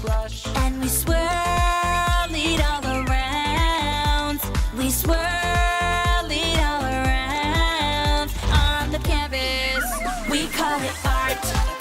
brush, and we swirl it all around. We swirl it all around on the canvas. We call it art.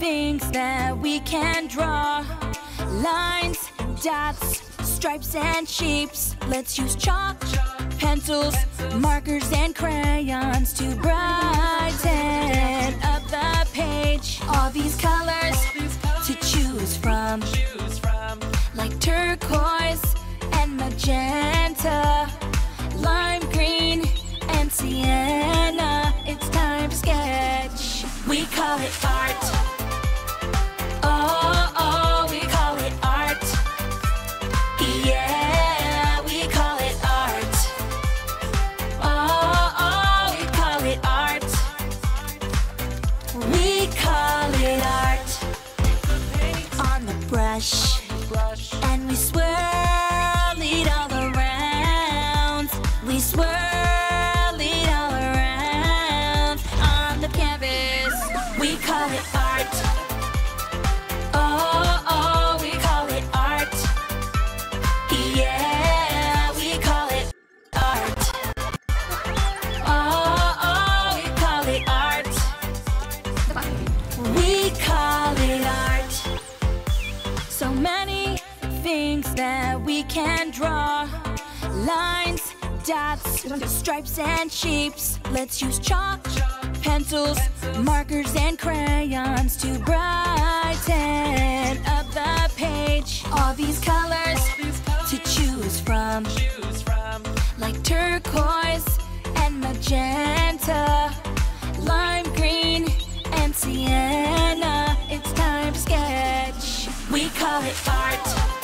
Many things that we can draw lines, dots, stripes, and shapes. Let's use chalk, pencils, markers, and crayons to brighten up the page. All these colors to choose from, like turquoise and magenta, lime green and sienna. It's time to sketch. We call it art. Brush, that we can draw lines, dots, stripes, and shapes. Let's use chalk, pencils, markers, and crayons to brighten up the page. All these colors to choose from, like turquoise and magenta, lime green and sienna. It's time to sketch. We call it art.